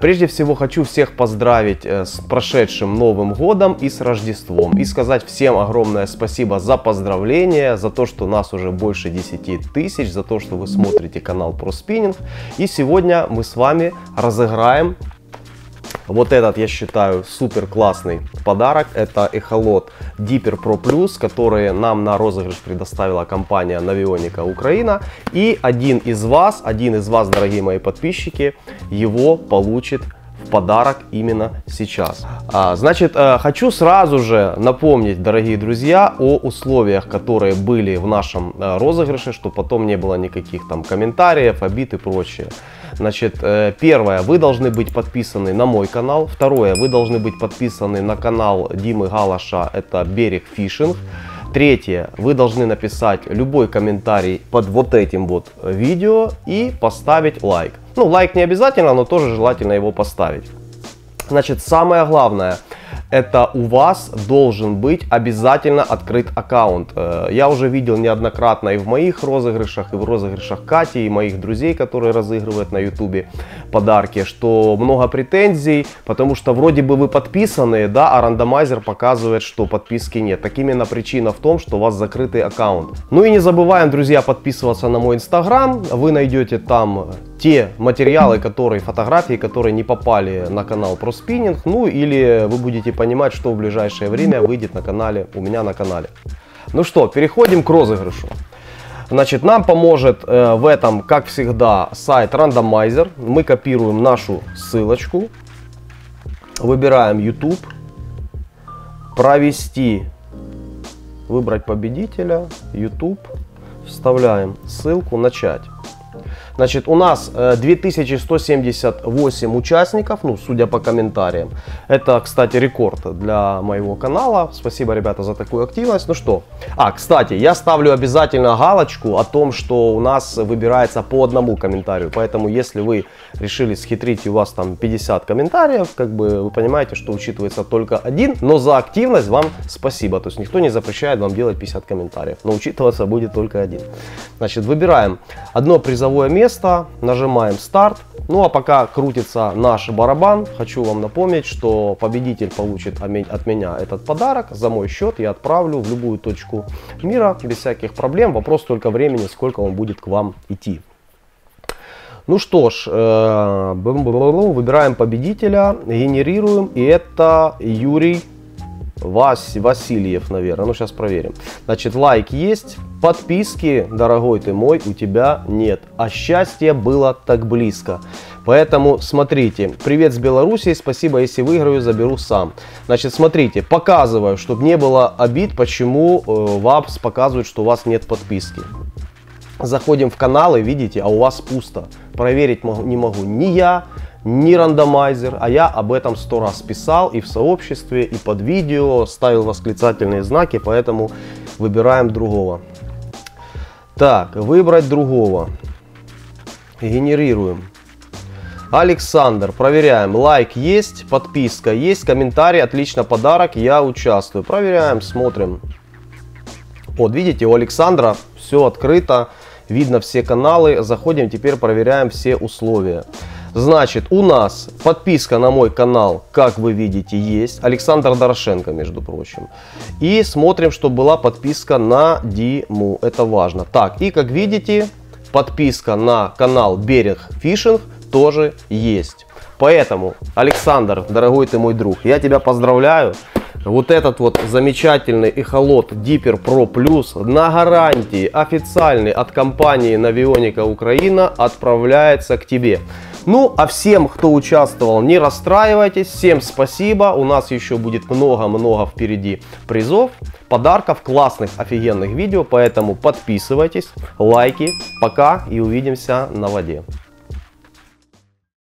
Прежде всего хочу всех поздравить э, с прошедшим Новым Годом и с Рождеством. И сказать всем огромное спасибо за поздравления, за то, что нас уже больше 10 тысяч, за то, что вы смотрите канал про спиннинг. И сегодня мы с вами разыграем вот этот, я считаю, супер классный подарок. Это эхолот Deeper Pro Plus, который нам на розыгрыш предоставила компания Навионика Украина. И один из вас, один из вас, дорогие мои подписчики, его получит в подарок именно сейчас. А, значит, э, хочу сразу же напомнить, дорогие друзья, о условиях, которые были в нашем э, розыгрыше, чтобы потом не было никаких там комментариев, обид и прочее. Значит, э, первое, вы должны быть подписаны на мой канал. Второе, вы должны быть подписаны на канал Димы Галаша, это Берег Фишинг. Третье, вы должны написать любой комментарий под вот этим вот видео и поставить лайк. Ну, лайк не обязательно, но тоже желательно его поставить. Значит, самое главное – это у вас должен быть обязательно открыт аккаунт. Э, я уже видел неоднократно и в моих розыгрышах, и в розыгрышах Кати, и моих друзей, которые разыгрывают на ютубе подарки, что много претензий, потому что вроде бы вы подписаны, да, а рандомайзер показывает, что подписки нет. Так именно причина в том, что у вас закрытый аккаунт. Ну и не забываем, друзья, подписываться на мой инстаграм. Вы найдете там те материалы, которые, фотографии, которые не попали на канал про спиннинг, ну или вы будете понимать, что в ближайшее время выйдет на канале, у меня на канале. Ну что, переходим к розыгрышу. Значит, нам поможет э, в этом, как всегда, сайт Randomizer. Мы копируем нашу ссылочку, выбираем YouTube, провести, выбрать победителя, YouTube, вставляем ссылку, начать. Значит, у нас 2178 э, участников, ну, судя по комментариям. Это, кстати, рекорд для моего канала. Спасибо, ребята, за такую активность. Ну что, а, кстати, я ставлю обязательно галочку о том, что у нас выбирается по одному комментарию. Поэтому, если вы решили схитрить у вас там 50 комментариев, как бы вы понимаете, что учитывается только один. Но за активность вам спасибо. То есть никто не запрещает вам делать 50 комментариев. Но учитываться будет только один. Значит, выбираем одно призовое место нажимаем старт. Ну а пока крутится наш барабан, хочу вам напомнить, что победитель получит от меня этот подарок за мой счет. Я отправлю в любую точку мира без всяких проблем. Вопрос только времени, сколько он будет к вам идти. Ну что ж, э, выбираем победителя, генерируем. И это Юрий Вас, Васильев, наверное. Ну, сейчас проверим. Значит, лайк есть. Подписки, дорогой ты мой, у тебя нет. А счастье было так близко. Поэтому смотрите, привет с Белоруссии, спасибо, если выиграю, заберу сам. Значит, смотрите, показываю, чтобы не было обид, почему э, ВАПС показывает, что у вас нет подписки. Заходим в каналы, видите, а у вас пусто. Проверить могу, не могу ни я, ни рандомайзер, а я об этом сто раз писал и в сообществе, и под видео, ставил восклицательные знаки, поэтому выбираем другого. Так, выбрать другого. Генерируем. Александр, проверяем. Лайк есть, подписка есть, комментарий, отлично, подарок, я участвую. Проверяем, смотрим. Вот, видите, у Александра все открыто, видно все каналы. Заходим, теперь проверяем все условия. Значит, у нас подписка на мой канал, как вы видите, есть. Александр Дорошенко, между прочим. И смотрим, что была подписка на Диму. Это важно. Так, и как видите, подписка на канал Берег Фишинг тоже есть. Поэтому, Александр, дорогой ты мой друг, я тебя поздравляю. Вот этот вот замечательный эхолот Deeper Pro Plus на гарантии официальный от компании Навионика Украина отправляется к тебе. Ну, а всем, кто участвовал, не расстраивайтесь. Всем спасибо. У нас еще будет много-много впереди призов, подарков, классных, офигенных видео. Поэтому подписывайтесь, лайки. Пока и увидимся на воде.